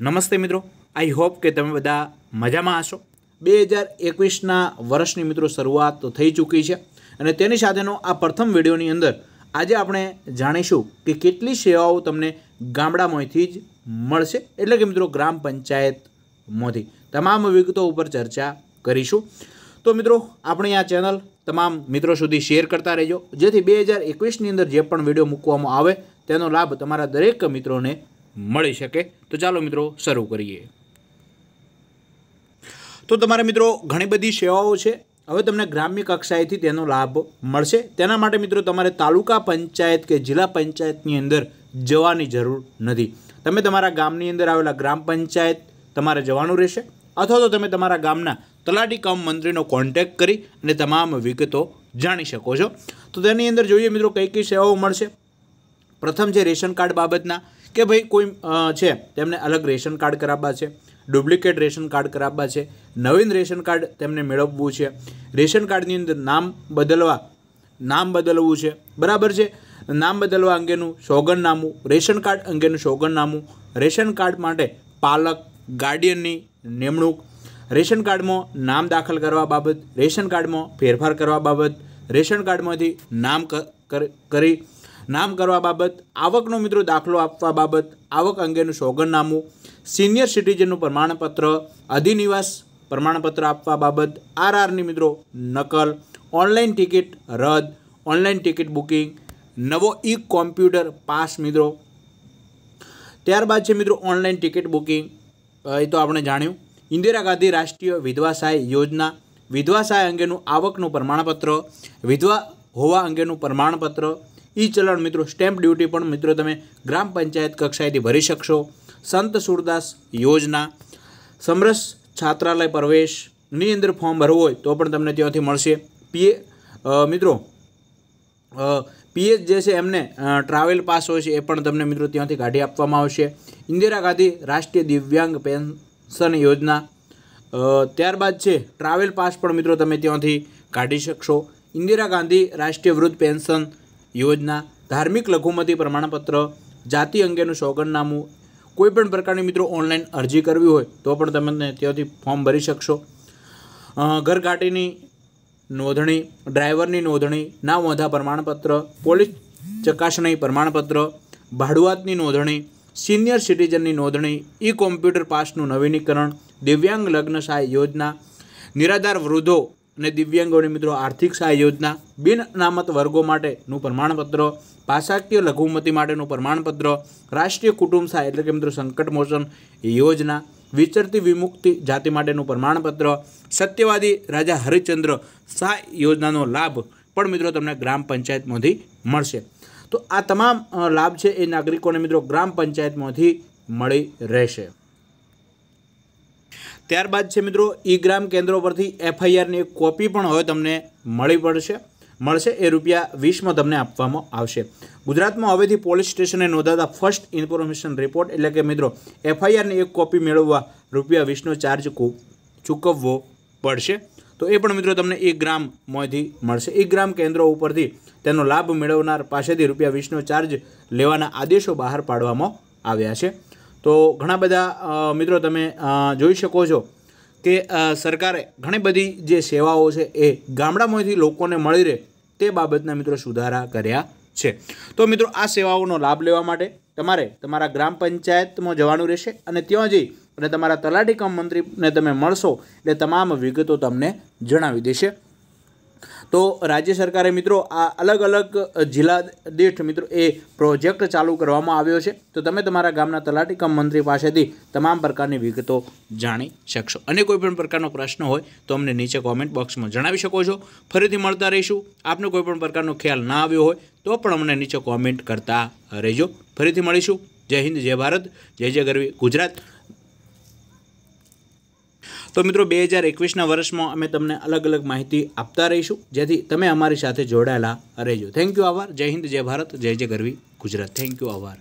નમસ્તે મિત્રો. I hope કે તમે બધા મજામાં હશો. બે હજાર એકવીસના વર્ષની મિત્રો શરૂઆત તો થઈ ચૂકી છે અને તેની સાથેનો આ પ્રથમ વિડીયોની અંદર આજે આપણે જાણીશું કે કેટલી સેવાઓ તમને ગામડામાંથી જ મળશે. એટલે કે મિત્રો ગ્રામ પંચાયતમાંથી તમામ વિગતો ઉપર ચર્ચા કરીશું. તો મિત્રો, આપણી આ ચેનલ તમામ મિત્રો સુધી શેર કરતા રહેજો. જેથી બે હજાર એકવીસની અંદર જે પણ વીડિયો મૂકવામાં આવે, તેનો લાભ તમારા દરેક મિત્રોને મળી શકે. તો ચાલો મિત્રો, શરૂ કરીએ. તો તમારા મિત્રો ઘણી બધી સેવાઓ છે. હવે તમને ગ્રામ્ય કક્ષાએથી તેનો લાભ મળશે. તેના માટે મિત્રો તમારે તાલુકા પંચાયત કે જિલ્લા પંચાયતની અંદર જવાની જરૂર નથી. તમે તમારા ગામની અંદર આવેલા ગ્રામ પંચાયત તમારે જવાનું રહેશે. અથવા તો તમે તમારા ગામના તલાટી કામ મંત્રીનો કોન્ટેક્ટ કરી અને તમામ વિગતો જાણી શકો છો. તો તેની અંદર જોઈએ મિત્રો કઈ કઈ સેવાઓ મળશે. પ્રથમ છે રેશન કાર્ડ બાબતના. કે ભાઈ કોઈ છે, તેમને અલગ રેશન કાર્ડ કરાવવા છે, ડુપ્લિકેટ રેશન કાર્ડ કરાવવા છે, નવીન રેશન કાર્ડ તેમને મેળવવું છે, રેશન કાર્ડની અંદર નામ બદલવા, નામ બદલવું છે, બરાબર છે? નામ બદલવા અંગેનું સોગંદનામું, રેશન કાર્ડ અંગેનું સોગંદનામું, રેશન કાર્ડ માટે પાલક, ગાર્ડિયનની નિમણૂક, રેશન કાર્ડમાં નામ દાખલ કરવા બાબત, રેશન કાર્ડમાં ફેરફાર કરવા બાબત, રેશન કાર્ડમાંથી નામ કરી નામ કરવા બાબત, આવકનો મિત્રો દાખલો આપવા બાબત, આવક અંગેનું સોગંદનામું, સિનિયર સિટીઝનનું પ્રમાણપત્ર, અધિનિવાસ પ્રમાણપત્ર આપવા બાબત, આરઆરની મિત્રો નકલ, ઓનલાઈન ટિકિટ રદ, ઓનલાઈન ટિકિટ બુકિંગ, નવો ઈ કોમ્પ્યુટર પાસ મિત્રો. ત્યારબાદ છે મિત્રો ઓનલાઈન ટિકિટ બુકિંગ. એ તો આપણે જાણ્યું. ઇન્દિરા ગાંધી રાષ્ટ્રીય વિધવા સહાય યોજના. વિધવા સહાય અંગેનું આવકનું પ્રમાણપત્ર. વિધવા હોવા અંગેનું પ્રમાણપત્ર. ઈ ચલણ મિત્રો સ્ટેમ્પ ડ્યુટી પણ મિત્રો તમે ગ્રામ પંચાયત કક્ષાએથી ભરી શકશો. સંત સુરદાસ યોજના, સમરસ છાત્રાલય પ્રવેશની અંદર ફોર્મ ભરવું હોય તો પણ તમને ત્યાંથી મળશે. પીએ મિત્રો પીએચ જે છે એમને ટ્રાવેલ પાસ હોય છે એ પણ તમને મિત્રો ત્યાંથી કાઢી આપવામાં આવશે. ઇન્દિરા ગાંધી રાષ્ટ્રીય દિવ્યાંગ પેન્શન યોજના ત્યારબાદ છે ટ્રાવેલ પાસ પણ મિત્રો તમે ત્યાંથી કાઢી શકશો. ઇન્દિરા ગાંધી રાષ્ટ્રીય વૃદ્ધ પેન્શન યોજના, ધાર્મિક લઘુમતી પ્રમાણપત્ર, જાતિ અંગેનું સોગંદનામું કોઈપણ પ્રકારની મિત્રો ઓનલાઈન અરજી કરવી હોય તો પણ તમે ત્યાંથી ફોર્મ ભરી શકશો. ઘરઘાટીની નોંધણી, ડ્રાઈવરની નોંધણી ના નોંધા પ્રમાણપત્ર, પોલીસ ચકાસણી પ્રમાણપત્ર, ભાડુઆતની નોંધણી, સિનિયર સિટીઝનની નોંધણી, ઈ કોમ્પ્યુટર પાસનું નવીનીકરણ, દિવ્યાંગ લગ્ન સહાય યોજના, નિરાધાર વૃદ્ધો અને દિવ્યાંગોને મિત્રો આર્થિક સહાય યોજના બિન અનામત વર્ગો માટેનું પ્રમાણપત્ર, પાસાકીય લઘુમતી માટેનું પ્રમાણપત્ર, રાષ્ટ્રીય કુટુંબ સહાય એટલે કે મિત્રો સંકટ મોચન યોજના, વિચરતી વિમુક્તિ જાતિ માટેનું પ્રમાણપત્ર, સત્યવાદી રાજા હરિચંદ્ર સહાય યોજનાનો લાભ પણ મિત્રો તમને ગ્રામ પંચાયતમાંથી મળશે. તો આ તમામ લાભ છે એ નાગરિકોને મિત્રો ગ્રામ પંચાયતમાંથી મળી રહેશે. ત્યારબાદ છે મિત્રો, ઈ ગ્રામ કેન્દ્રો પરથી એફઆઈઆરની એક કોપી પણ હવે તમને મળી પડશે. મળશે, એ રૂપિયા વીસમાં તમને આપવામાં આવશે. ગુજરાતમાં હવેથી પોલીસ સ્ટેશને નોંધાતા ફર્સ્ટ ઇન્ફોર્મેશન રિપોર્ટ એટલે કે મિત્રો, એફઆઈઆરની એક કોપી મેળવવા રૂપિયા વીસનો ચાર્જ ચૂકવવો પડશે. તો એ પણ મિત્રો તમને એક ગ્રામમાંથી મળશે. એક ગ્રામ કેન્દ્રો ઉપરથી તેનો લાભ મેળવનાર પાસેથી રૂપિયા વીસનો ચાર્જ લેવાના આદેશો બહાર પાડવામાં આવ્યા છે. તો ઘણા બધા મિત્રો તમે જોઈ શકો છો કે સરકારે ઘણી બધી જે સેવાઓ છે એ ગામડામાંથી લોકોને મળી રહે તે બાબતના મિત્રો સુધારા કર્યા છે. તો મિત્રો, આ સેવાઓનો લાભ લેવા માટે તમારે તમારા ગ્રામ પંચાયતમાં જવાનું રહેશે અને ત્યાં જઈ અને તમારા તલાટી કામ મંત્રીને તમે મળશો એટલે તમામ વિગતો તમને જણાવી દેશે. તો રાજ્ય સરકારે મિત્રો આ અલગ અલગ જિલ્લા દીઠ મિત્રો એ પ્રોજેક્ટ ચાલુ કરવામાં આવ્યો છે. તો તમે તમારા ગામના તલાટી કમ મંત્રી પાસેથી તમામ પ્રકારની વિગતો જાણી શકશો. અને કોઈપણ પ્રકારનો પ્રશ્ન હોય તો અમને નીચે કોમેન્ટ બોક્સમાં જણાવી શકો છો. ફરીથી મળતા રહીશું. આપને કોઈપણ પ્રકારનો ખ્યાલ ના આવ્યો હોય તો પણ અમને નીચે કોમેન્ટ કરતા રહેજો. ફરીથી મળીશું. જય હિન્દ, જય ભારત, જય જય ગરવી ગુજરાત. તો મિત્રો બે હજાર એકવીસના વર્ષમાં અમે તમને અલગ અલગ માહિતી આપતા રહીશું, જેથી તમે અમારી સાથે જોડાયેલા રહેજો. થેન્ક યુ આભાર જય હિન્દ, જય ભારત, જય જય ગરવી ગુજરાત. થેન્ક યુ આભાર